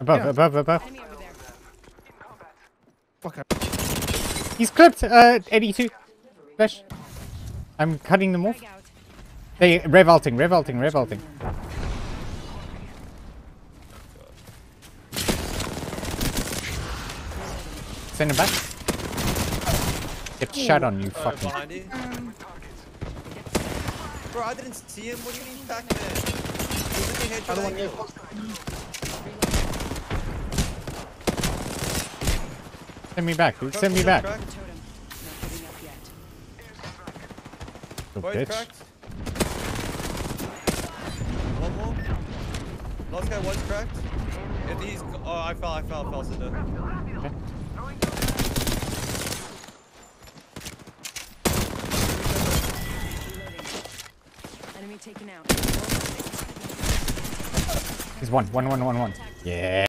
Above, Yeah. above, above. Enemy. Fuck. I- He's clipped. Uh, 82. Flash. I'm cutting them off. Frag out. They revolting, revolting, revolting. Send him back. Get shot on you, Uh, fucking. behind you. Bro, I didn't see him. What do you mean, Pac-Man? He's Send me back, dude. Send me back. cracked. Totem. Not giving up yet. You Boys bitch. cracked. One more. Last guy was cracked. If he's, oh, I fell, I fell, I fell, Cynda. Enemy taken out. He's one, one, one, one, one. Yeah.